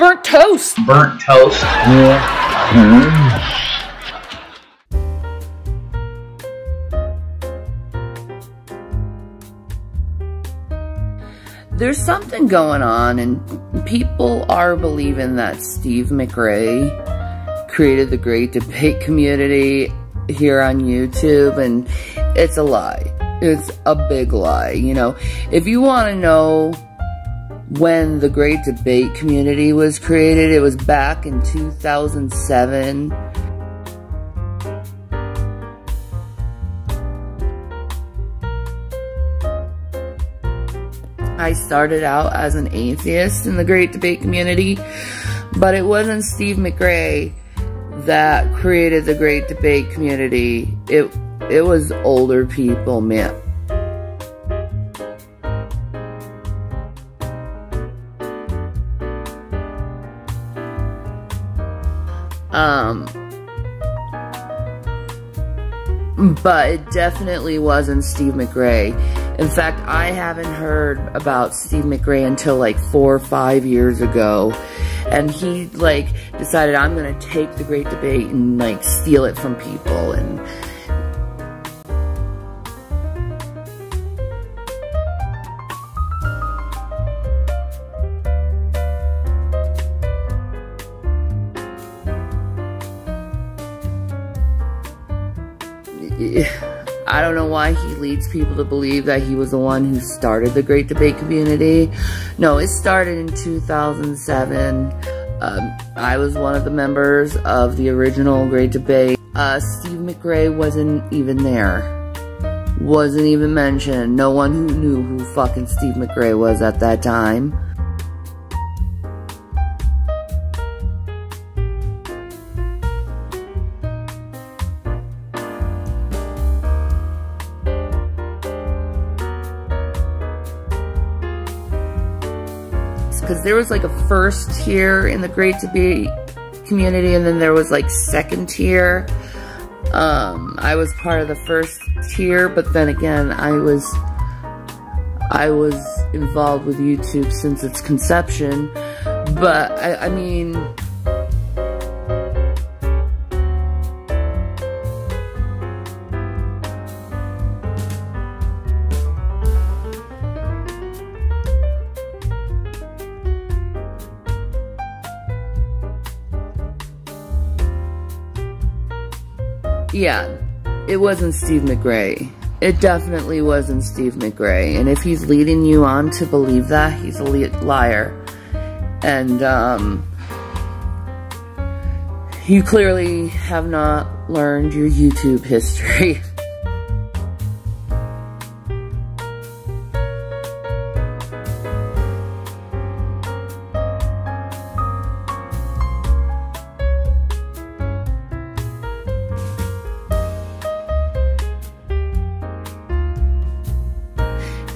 Burnt toast. Burnt toast. Yeah. There's something going on, and people are believing that Steve McRae created the great debate community here on YouTube, and it's a lie. It's a big lie. You know, if you want to know when the great debate community was created, it was back in 2007. I started out as an atheist in the great debate community, but it wasn't Steve McRae that created the great debate community. It it was older people, man. Um, but it definitely wasn't Steve McRae. In fact, I haven't heard about Steve McRae until like four or five years ago. And he like decided I'm gonna take the great debate and like steal it from people and I don't know why he leads people to believe that he was the one who started the Great Debate community. No, it started in 2007. Um, I was one of the members of the original Great Debate. Uh, Steve McRae wasn't even there. Wasn't even mentioned. No one who knew who fucking Steve McRae was at that time. Because there was like a first tier in the Great Debate community, and then there was like second tier. Um, I was part of the first tier, but then again, I was I was involved with YouTube since its conception. But I, I mean, Yeah, it wasn't Steve McRae. It definitely wasn't Steve McRae. And if he's leading you on to believe that, he's a liar. And, um, you clearly have not learned your YouTube history.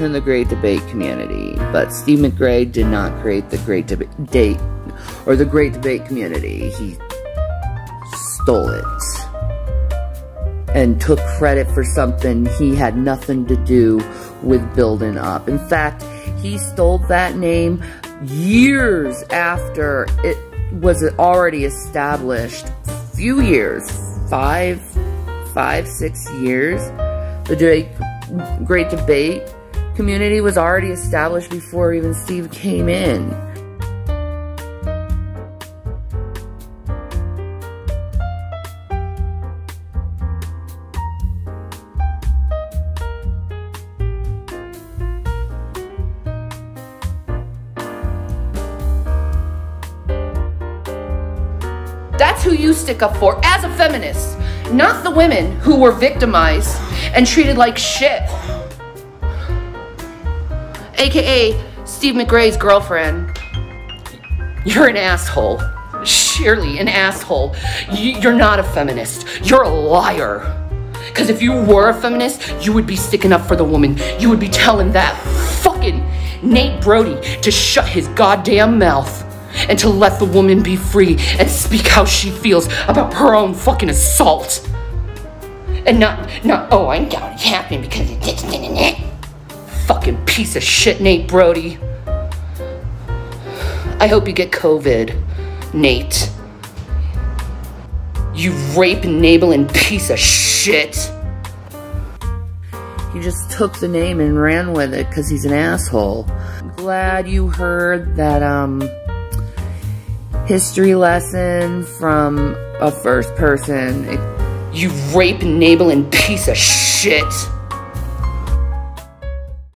in the Great Debate community, but Steve McRae did not create the Great Debate or the Great Debate community. He stole it and took credit for something he had nothing to do with building up. In fact, he stole that name years after it was already established. Few years, five, five, six years. The Great Debate community was already established before even Steve came in. That's who you stick up for as a feminist, not the women who were victimized and treated like shit aka Steve McRae's girlfriend. You're an asshole. Surely an asshole. You're not a feminist. You're a liar. Because if you were a feminist, you would be sticking up for the woman. You would be telling that fucking Nate Broady to shut his goddamn mouth and to let the woman be free and speak how she feels about her own fucking assault. And not, not, oh, I'm down it happened because it Fucking piece of shit, Nate Broady. I hope you get COVID, Nate. You rape enabling piece of shit. He just took the name and ran with it because he's an asshole. Glad you heard that, um, history lesson from a first person. You rape enabling piece of shit.